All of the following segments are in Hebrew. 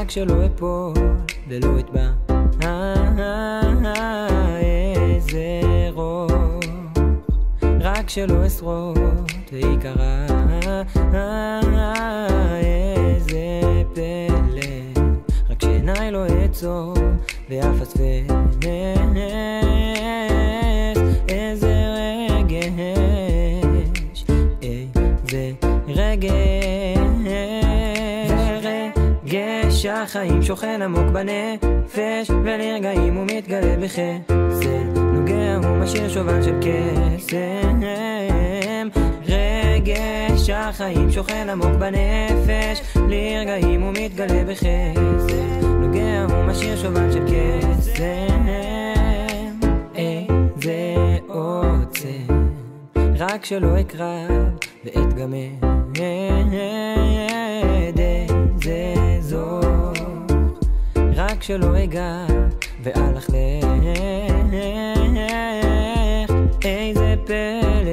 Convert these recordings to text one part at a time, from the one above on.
רק שלא אפול ולא אטבע. איזה רוך, רק שלא אשרוט ויקרה. איזה פלא, רק שעיניי לא אעצור ואפספס. איזה רגש, איזה רגש, רגש החיים שוכן עמוק בנפש, ולרגעים הוא מתגלה בחסד, נוגע הוא משאיר שובל של קסם. רגש החיים שוכן עמוק בנפש, לרגעים הוא מתגלה בחסד, נוגע הוא משאיר שובל של קסם. איזה עוצם, רק שלא אקרב ואתגמד, רק שלא אגע ואלך לך, איזה פלא,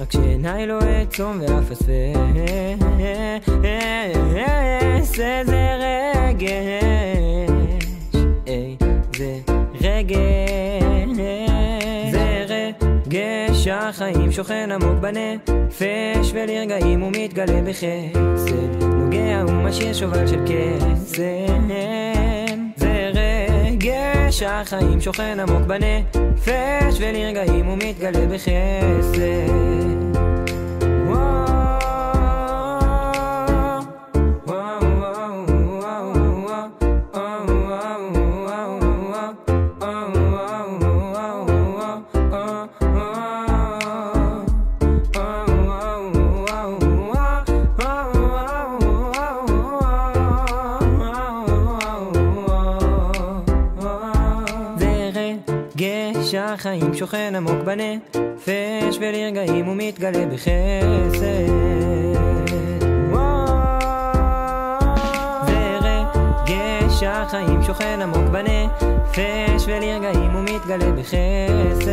רק שעיניי לא אעצום ואפספס, איזה רגש, איזה רגש, זה רגש החיים שוכן עמוק בנפש, ולרגעים הוא מתגלה בחסד, נוגע הוא משאיר שובל של קסם. זה רגש החיים שוכן עמוק בנפש, ולרגעים הוא מתגלה בחסד. רגש החיים שוכן עמוק בנפש, ולרגעים הוא מתגלה בחסד. זה רגש החיים שוכן עמוק בנפש, ולרגעים הוא מתגלה בחסד.